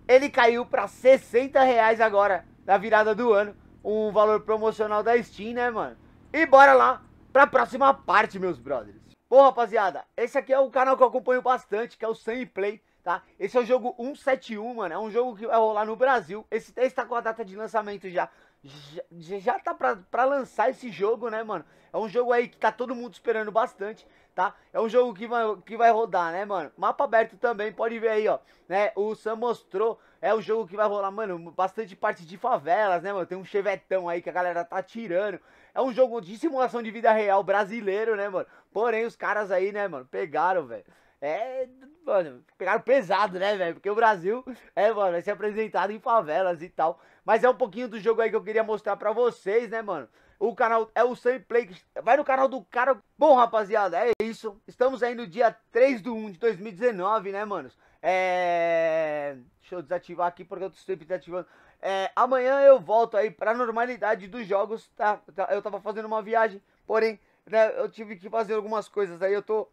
ele caiu pra 60 reais agora, na virada do ano. Um valor promocional da Steam, né, mano? E bora lá pra próxima parte, meus brothers. Bom, rapaziada, esse aqui é o canal que eu acompanho bastante, que é o Sunny Play, tá? Esse é o jogo 171, mano, é um jogo que vai rolar no Brasil. Esse, esse tá com a data de lançamento já. Já, já tá pra, pra lançar esse jogo, né, mano? É um jogo aí que tá todo mundo esperando bastante tá? É um jogo que vai, que vai rodar, né, mano? Mapa aberto também, pode ver aí, ó, né? O Sam mostrou, é o jogo que vai rolar, mano, bastante parte de favelas, né, mano? Tem um chevetão aí que a galera tá tirando. É um jogo de simulação de vida real brasileiro, né, mano? Porém, os caras aí, né, mano, pegaram, velho. É, mano, pegaram pesado, né, velho? Porque o Brasil, é, mano, vai ser apresentado em favelas e tal. Mas é um pouquinho do jogo aí que eu queria mostrar pra vocês, né, mano? O canal é o Play. Vai no canal do cara. Bom, rapaziada, é isso. Estamos aí no dia 3 de 1 de 2019, né, manos? É. Deixa eu desativar aqui porque eu tô sempre desativando. É, amanhã eu volto aí pra normalidade dos jogos, tá? tá eu tava fazendo uma viagem, porém, né, eu tive que fazer algumas coisas aí. Eu tô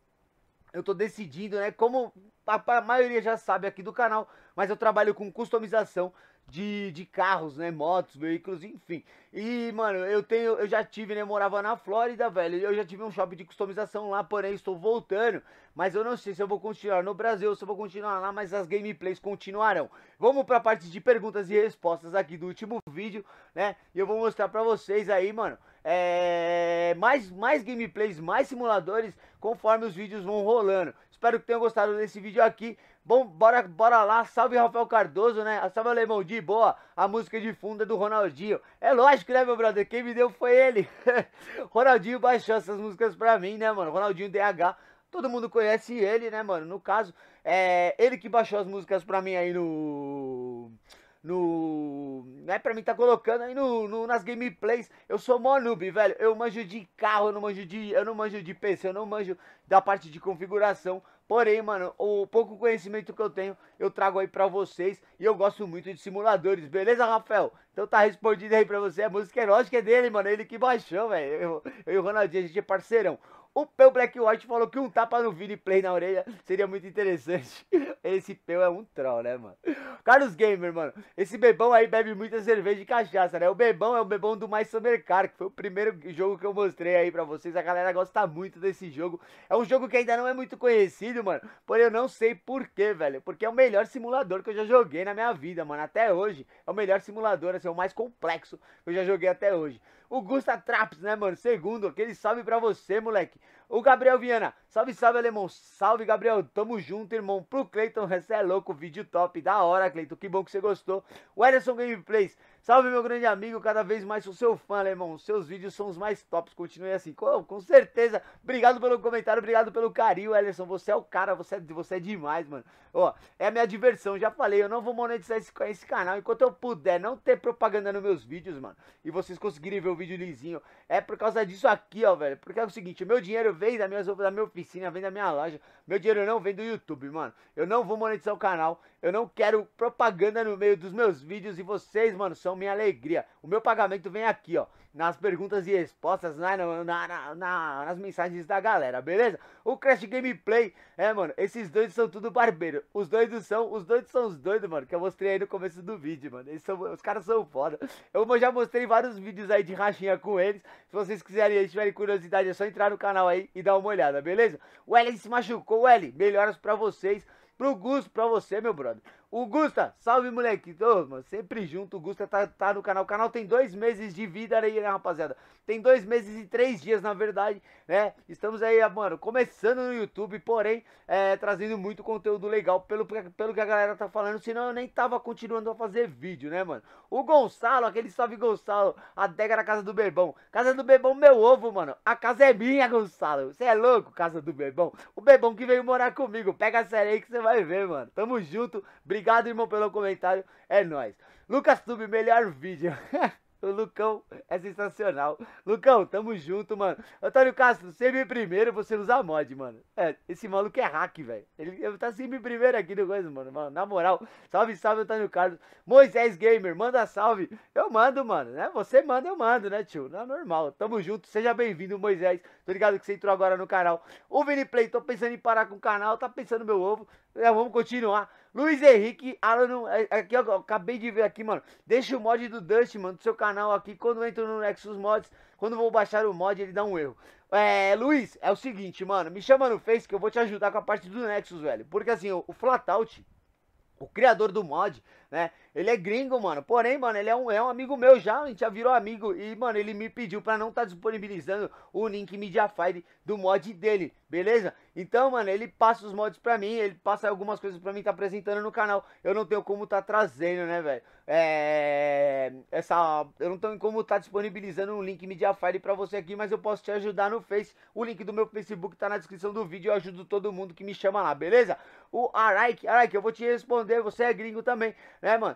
eu tô decidindo, né? Como a, a, maioria já sabe aqui do canal, mas eu trabalho com customização de, de carros, né? Motos, veículos, enfim. E, mano, eu tenho, eu já tive, né? Morava na Flórida, velho. Eu já tive um shopping de customização lá, porém estou voltando. Mas eu não sei se eu vou continuar no Brasil se eu vou continuar lá, mas as gameplays continuarão. Vamos pra parte de perguntas e respostas aqui do último vídeo, né? E eu vou mostrar pra vocês aí, mano. É, mais, mais gameplays, mais simuladores, conforme os vídeos vão rolando. Espero que tenham gostado desse vídeo aqui. Bom, bora, bora lá. Salve Rafael Cardoso, né? Salve Alemão de boa. A música de fundo é do Ronaldinho. É lógico, né, meu brother? Quem me deu foi ele. Ronaldinho baixou essas músicas pra mim, né, mano? Ronaldinho DH. Todo mundo conhece ele, né, mano? No caso, é ele que baixou as músicas pra mim aí no no. Né, pra mim tá colocando aí no, no, nas gameplays. Eu sou mó noob, velho. Eu manjo de carro, eu não manjo de. Eu não manjo de PC, eu não manjo da parte de configuração. Porém, mano, o pouco conhecimento que eu tenho, eu trago aí pra vocês. E eu gosto muito de simuladores, beleza, Rafael? Então tá respondido aí pra você. A música é lógica é dele, mano. Ele que baixou, velho. Eu, eu e o Ronaldinho, a gente é parceirão. O Peu Black White falou que um tapa no vídeo e play na orelha seria muito interessante. Esse Peu é um troll, né, mano? Carlos Gamer, mano. Esse bebão aí bebe muita cerveja e cachaça, né? O bebão é o bebão do Mais Summer Car, que foi o primeiro jogo que eu mostrei aí pra vocês. A galera gosta muito desse jogo. É um jogo que ainda não é muito conhecido, mano. Porém, eu não sei porquê, velho. Porque é o melhor simulador que eu já joguei na minha vida, mano. Até hoje. É o melhor simulador, assim, é o mais complexo que eu já joguei até hoje. O Gusta Traps, né, mano? Segundo, aquele salve pra você, moleque. O Gabriel Viana, salve, salve, alemão. Salve, Gabriel. Tamo junto, irmão. Pro Cleiton, você é louco. Vídeo top. Da hora, Cleiton. Que bom que você gostou. O Ederson Gameplays, Salve, meu grande amigo, cada vez mais sou seu fã, alemão. Seus vídeos são os mais tops, continue assim. Com, com certeza. Obrigado pelo comentário, obrigado pelo carinho, Ellison. Você é o cara, você é, você é demais, mano. Ó, é a minha diversão, já falei, eu não vou monetizar esse, esse canal enquanto eu puder não ter propaganda nos meus vídeos, mano. E vocês conseguirem ver o vídeo lisinho. É por causa disso aqui, ó, velho. Porque é o seguinte, meu dinheiro vem da minha, da minha oficina, vem da minha loja. Meu dinheiro não vem do YouTube, mano. Eu não vou monetizar o canal. Eu não quero propaganda no meio dos meus vídeos. E vocês, mano, são minha alegria. O meu pagamento vem aqui, ó. Nas perguntas e respostas, na, na, na, nas mensagens da galera, beleza? O Crash Gameplay, é, mano, esses dois são tudo barbeiro. Os doidos são, os doidos são os doidos, mano, que eu mostrei aí no começo do vídeo, mano. Eles são, os caras são foda. Eu já mostrei vários vídeos aí de rachinha com eles. Se vocês quiserem e tiverem curiosidade, é só entrar no canal aí e dar uma olhada, beleza? O Ellen se machucou, Ellen, melhoras pra vocês. Pro Gusto, pra você, meu brother. O Gusta, salve moleque. Ô, mano, sempre junto. O Gusta tá, tá no canal. O canal tem dois meses de vida aí, né, rapaziada? Tem dois meses e três dias, na verdade, né? Estamos aí, mano, começando no YouTube, porém, é, trazendo muito conteúdo legal pelo, pelo que a galera tá falando. Senão eu nem tava continuando a fazer vídeo, né, mano? O Gonçalo, aquele salve Gonçalo, adega na casa do Bebão. Casa do Bebão, meu ovo, mano. A casa é minha, Gonçalo. Você é louco, casa do Bebão? O Bebão que veio morar comigo. Pega a série aí que você vai ver, mano. Tamo junto. Obrigado, irmão, pelo comentário. É nóis. Lucas Tube, melhor vídeo. O Lucão é sensacional. Lucão, tamo junto, mano. Antônio Castro, sempre primeiro você usa mod, mano. É, esse maluco é hack, velho. Ele, ele tá sempre primeiro aqui no coisa, mano. mano. Na moral, salve, salve, Antônio Carlos. Moisés Gamer, manda salve. Eu mando, mano, né? Você manda, eu mando, né, tio? Não é normal. Tamo junto, seja bem-vindo, Moisés. Tô ligado que você entrou agora no canal. O Vini Play, tô pensando em parar com o canal, tá pensando meu ovo. Já vamos continuar. Luiz Henrique, Alan, é, aqui ó, acabei de ver aqui, mano. Deixa o mod do Dust, mano, do seu canal aqui. Quando eu entro no Nexus Mods, quando vou baixar o mod, ele dá um erro. É, Luiz, é o seguinte, mano. Me chama no Face que eu vou te ajudar com a parte do Nexus, velho. Porque assim, o, o Flatout, o criador do mod, né? Ele é gringo, mano. Porém, mano, ele é um, é um amigo meu já. A gente já virou amigo. E, mano, ele me pediu pra não estar tá disponibilizando o link Mediafire do mod dele, beleza? Então, mano, ele passa os mods pra mim. Ele passa algumas coisas pra mim, tá apresentando no canal. Eu não tenho como tá trazendo, né, velho? É. Essa. Eu não tenho como tá disponibilizando um link Mediafire pra você aqui, mas eu posso te ajudar no Face. O link do meu Facebook tá na descrição do vídeo. Eu ajudo todo mundo que me chama lá, beleza? O Araik, Araik, eu vou te responder. Você é gringo também, né, mano?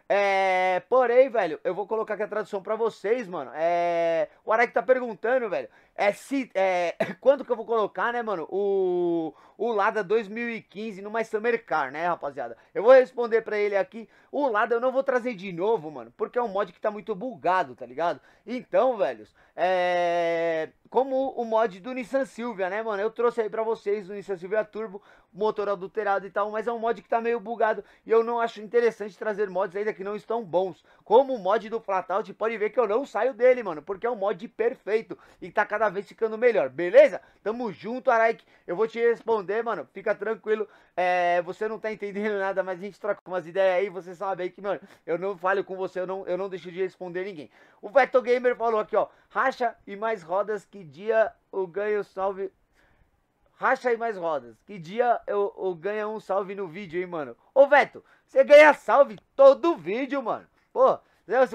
É, porém, velho, eu vou colocar aqui a tradução pra vocês, mano. É, o Arek tá perguntando, velho, é se, é, quando que eu vou colocar, né, mano, o, o Lada 2015 numa Summer Car, né, rapaziada? Eu vou responder pra ele aqui. O Lada eu não vou trazer de novo, mano, porque é um mod que tá muito bugado, tá ligado? Então, velhos, é, como o mod do Nissan Silvia, né, mano? Eu trouxe aí pra vocês o Nissan Silvia Turbo, motor adulterado e tal, mas é um mod que tá meio bugado e eu não acho interessante trazer mods ainda que não estão bons. Como o mod do Flatout, pode ver que eu não saio dele, mano, porque é um mod perfeito e tá cada vez ficando melhor, beleza? Tamo junto, Araik. Eu vou te responder, mano, fica tranquilo. É, você não tá entendendo nada, mas a gente troca umas ideias aí, você sabe aí que, mano, eu não falho com você, eu não, eu não deixo de responder ninguém. O Veto Gamer falou aqui, ó, racha e mais rodas, que dia o ganho salve Racha aí mais rodas. Que dia eu, eu ganho um salve no vídeo, hein, mano? Ô, Veto, você ganha salve todo vídeo, mano. Pô,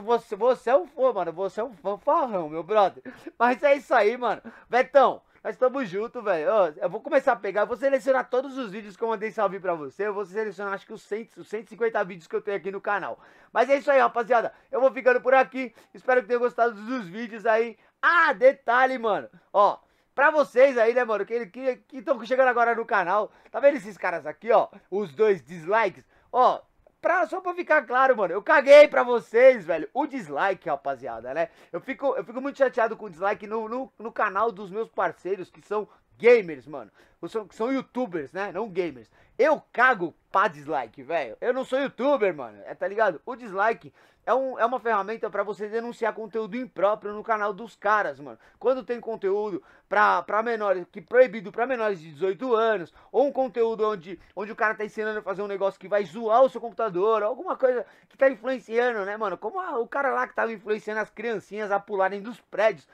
você, você é um fã, mano. Você é um fanfarrão, meu brother. Mas é isso aí, mano. Vetão, nós estamos juntos, velho. Eu vou começar a pegar, vou selecionar todos os vídeos que eu mandei salve pra você. Eu vou selecionar, acho que os, 100, os 150 vídeos que eu tenho aqui no canal. Mas é isso aí, rapaziada. Eu vou ficando por aqui. Espero que tenham gostado dos vídeos aí. Ah, detalhe, mano. Ó, Pra vocês aí, né, mano, que estão chegando agora no canal, tá vendo esses caras aqui, ó? Os dois dislikes. Ó, pra, só pra ficar claro, mano, eu caguei pra vocês, velho, o dislike, rapaziada, né? Eu fico, eu fico muito chateado com o dislike no, no, no canal dos meus parceiros, que são gamers, mano. São, são youtubers, né? Não gamers. Eu cago pra dislike, velho. Eu não sou youtuber, mano. É, tá ligado? O dislike é, um, é uma ferramenta para você denunciar conteúdo impróprio no canal dos caras, mano. Quando tem conteúdo pra, pra menores, que proibido pra menores de 18 anos, ou um conteúdo onde, onde o cara tá ensinando a fazer um negócio que vai zoar o seu computador, alguma coisa que tá influenciando, né, mano? Como a, o cara lá que tava influenciando as criancinhas a pularem dos prédios.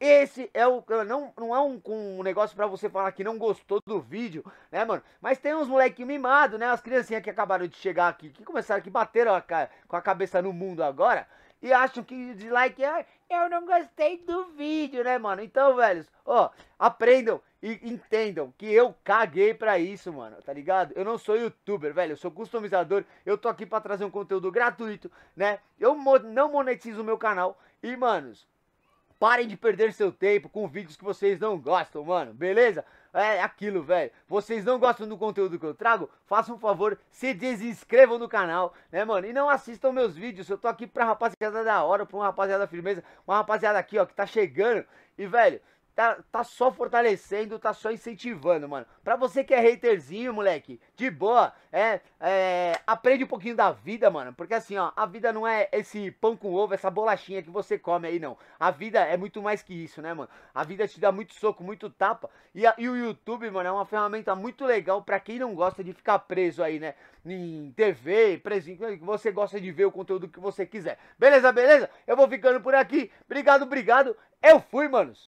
Esse é o. Não, não é um, um negócio para você falar que não gostou do vídeo, né, mano? Mas tem uns moleque mimado, né? As criancinhas que acabaram de chegar aqui, que começaram que bateram a, com a cabeça no mundo agora. E acham que dislike é. Eu não gostei do vídeo, né, mano? Então, velhos, ó, aprendam e entendam que eu caguei pra isso, mano, tá ligado? Eu não sou youtuber, velho, eu sou customizador, eu tô aqui pra trazer um conteúdo gratuito, né? Eu mo não monetizo o meu canal e, manos, Parem de perder seu tempo com vídeos que vocês não gostam, mano. Beleza? É aquilo, velho. Vocês não gostam do conteúdo que eu trago? Façam um favor, se desinscrevam no canal, né, mano? E não assistam meus vídeos. Eu tô aqui pra rapaziada da hora, pra uma rapaziada firmeza, uma rapaziada aqui, ó, que tá chegando. E, velho, tá, tá só fortalecendo, tá só incentivando, mano. Pra você que é haterzinho, moleque, de boa, é, é, aprende um pouquinho da vida, mano. Porque assim, ó, a vida não é esse pão com ovo, essa bolachinha que você come aí, não. A vida é muito mais que isso, né, mano? A vida te dá muito soco, muito tapa. E, a, e o YouTube, mano, é uma ferramenta muito legal pra quem não gosta de ficar preso aí, né? Em TV, preso em que você gosta de ver o conteúdo que você quiser. Beleza, beleza? Eu vou ficando por aqui. Obrigado, obrigado. Eu fui, manos.